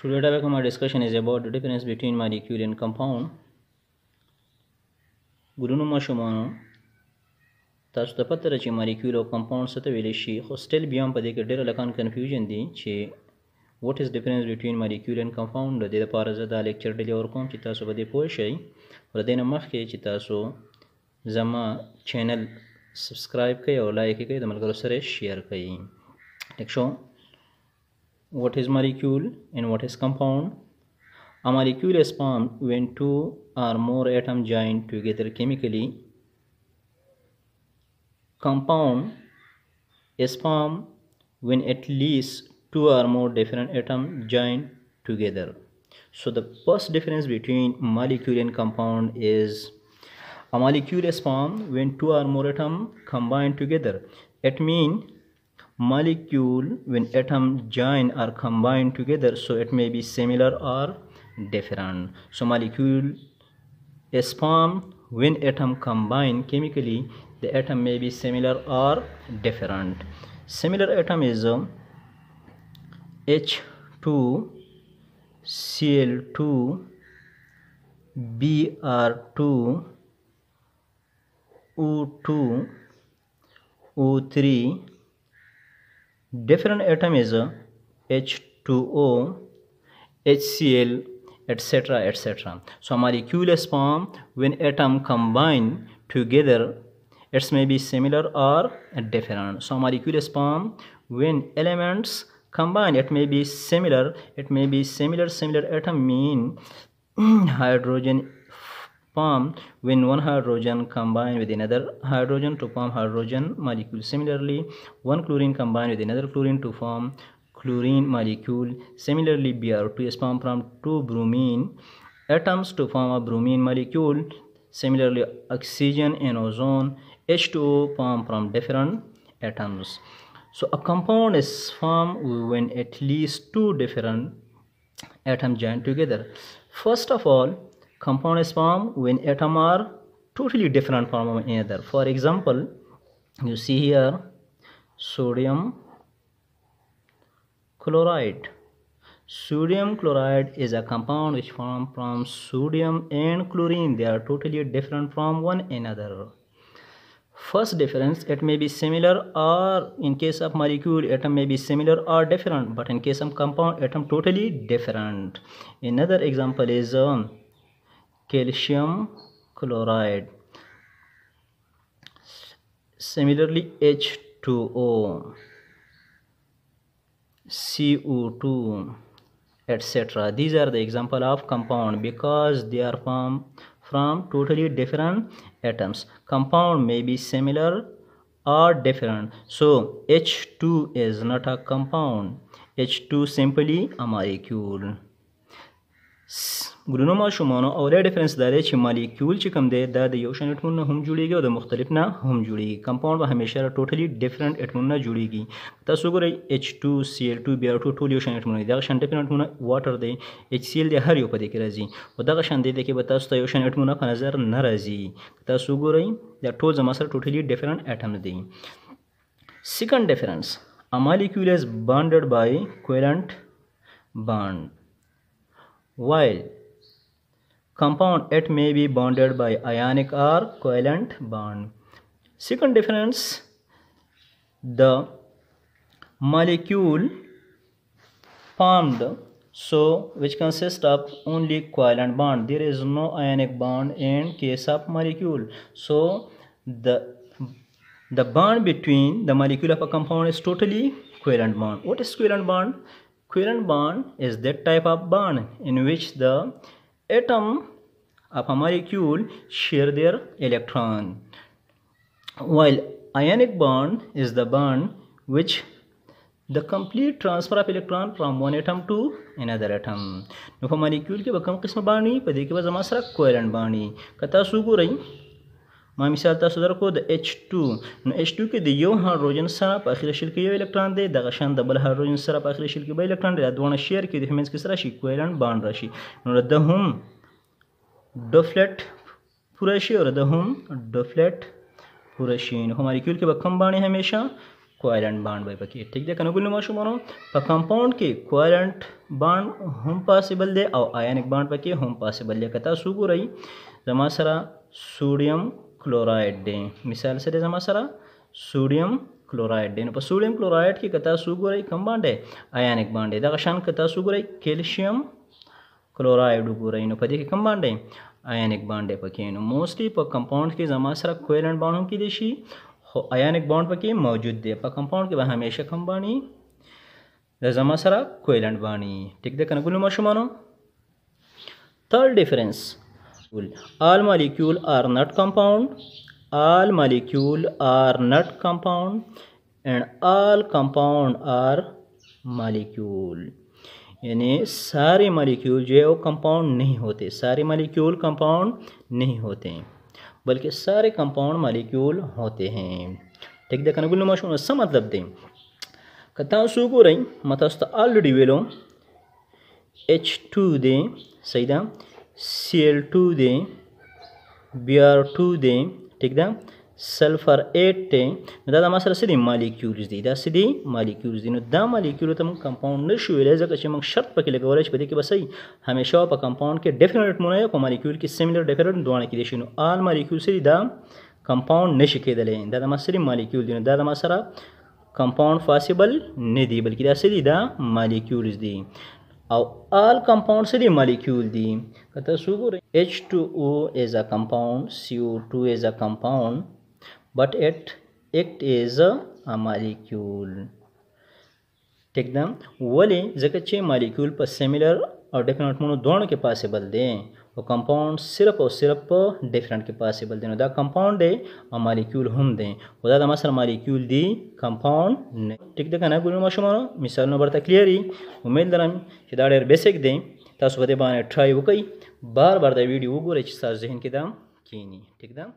Today topic of my discussion is about the difference between molecule and compound. ګلونو ماشومانو تاسو ته پته ده چې مالیکول او کمپاوند څه ته ویلی شي خو سټیل بیا هم په دې کې ډېر لکان کنفیوژن دي چې واټ از ډیفرنس بټوین مالیکول اینڈ کمپاوند د دې لپاره زه دا لیکچر ډیلی ورکوم چې تاسو به دې پوه شئ ور دې نه مخکې چې تاسو زما چینل سبسکرایب کړئ او لایک کړئ د ملګرو سره شیر کړئ ټیک شو what is molecule and what is compound. A molecule is formed when two or more atoms join together chemically. Compound is formed when at least two or more different atoms join together. So the first difference between molecule and compound is a molecule is formed when two or more atoms combine together. It means molecule when atom join or combine together so it may be similar or different. So molecule is formed when atom combine chemically the atom may be similar or different. Similar atom is uh, h2 cl2 br2 o2 o3 different atom is uh, a H2O, HCl, etc. etc. So molecule is formed when atom combine together. It may be similar or different. So molecule is formed when elements combine. It may be similar. It may be similar. Similar atom mean hydrogen form when one hydrogen combine with another hydrogen to form hydrogen molecule. Similarly, one chlorine combine with another chlorine to form chlorine molecule. Similarly, Br2 is formed from two bromine atoms to form a bromine molecule. Similarly, oxygen and ozone H2O form from different atoms. So a compound is formed when at least two different atoms join together. First of all, compound is formed when atoms are totally different from one another. For example, you see here sodium chloride. Sodium chloride is a compound which formed from sodium and chlorine. They are totally different from one another. First difference, it may be similar or in case of molecule, atom may be similar or different. But in case of compound, atom totally different. Another example is um, calcium chloride. Similarly H2O CO2 etc these are the example of compound because they are from from totally different atoms. Compound may be similar or different. So H2 is not a compound. H2 simply a molecule ګلونو ماشومانو اولې ډیفرنس دا دی چې مالیکول چې کوم دی دا د یو شان اټمونو هم جوړیږي او د مختلف نه هم جوړیږي. کمپاوند به همیشه ټوټلی ډیفرنٹ اټمونو جوړیږي. تاسو ګورئ H2Cl2 Br2 ټول یو شان اټمونو دي. دا شان ډیفرنٹ اټمونو واټر دی HCl دی هر یو په دې کې راځي. او دغه شان دی کې به تاسو ته یو شان اټمونو په نظر نه راځي. تاسو ګورئ دا ټول زما سره ټوټلی ډیفرنٹ اټم دي second difference a molecule is bonded by covalent bond while compound it may be bonded by ionic or covalent bond. Second difference the molecule formed so which consists of only covalent bond. There is no ionic bond in case of molecule. So the the bond between the molecule of a compound is totally covalent bond. What is covalent bond covalent bond is that type of bond in which the atom of a molecule share their electron while ionic bond is the bond which the complete transfer of electron from one atom to another atom नुफा molecule के बकम किस्म बाणी पदे के बाद जमा सरा कोयलन बाणी कता सुगु रही ما مثال تاسو درکو د H2 نو H2 کې د یو هایدروجن سره په اخر شل کې یو الکترون دی دغه شان د بل هایدروجن سره په اخر شل کې بل الکترون دی. دا دوه شیر کې د همنس کې سره شي کوالنت باند راشي. نو د هم ډوفلټ پوره شي او د هم ډوفلټ پوره شي. نو مالیکول کې به کم باندې همیشه کوالنت باند وي پکې. ٹھیک ده کنه ګل ماشومانو؟ په کمپاوند کې کوالنت bond هم پاسبل دی او آیونیک باند پکې هم پاسبل دی. که تاسو ګورئ زما سره سوډیم کلوراید دی مثال سره زما سره سوډیم کلوراید دی نو په سوډیم کلوراید کې که تاسو ګورئ کوم باند دی آیونیک باند دی دغه شان که تاسو ګورئ کیلشیم کلوراید وګورئ نو په دې کې کوم باند دی آیونیک باند دی پکې نو موستلی په کمپاوند کې زما سره کویلنت باند هم کې دی شي خو آیونیک باند پکې موجود دی په کمپاوند کې به همیشه کوم باندې د زما سره کویلنت باندې ټیک ده کنه ګلو ماشومانو third difference all molecule are not compound. All molecule are not compound. And all compound are molecule. यानी सारे मालिक्यूल जो है वो कंपाउंड नहीं होते. सारे मालिक्यूल कंपाउंड नहीं होते. बल्कि सारे कंपाउंड मालिक्यूल होते हैं. ठीक देखा ना गुलमा नुमाशों से मतलब दें। कता सूको रही, मतस्त ऑलरेडी वेलो एच टू दें, सही H2 دی صحیح ده Cl2 دی Br2 دی ټیک ده سلفر 8 دی دا د ما سره څه دي مالیکیولز دي دا څه دي مالیکیولز دي نو دا مالیکیول ته موږ کمپاوند نشو ویلی ځکه چې موږ شرط پکې لګولی چې په دې کې صحیح همیشه په کمپاوند کې ډیفینټ مونه یا په مالیکیول کې سیملر ډیفینټ دواړه کې دي شي نو آل مالیکیول سره دا کمپاوند نشي کېدلی دا د ما سره مالیکیول دي نو دا د ما سره compound possible نه دي بلکې دا څه دي دا molecules دي او all compounds دي molecule دي. کته څو ګورئ H2O is a compound CO2 is a compound but it it is a, a molecule. ټیک ده؟ ولی ځکه چې مالیکول په سیمیلر او ډیفرنٹ مونو دوه کې پاسبل دي او کمپاوند صرف او صرف په ډیفرنٹ کې پاسبل دي نو دا کمپاوند دی او مالیکول هم دی او دا د مثلا مالیکول دی کمپاوند نه ټیک ده کنه ګورم ماشومان مثالونه برته کلیری امید لرم چې دا ډېر بیسیک دی تاسو په دې باندې ټرای وکړئ بار بار دا ویډیو وګورئ چې تاسو ذهن کې دا کینی ټیک ده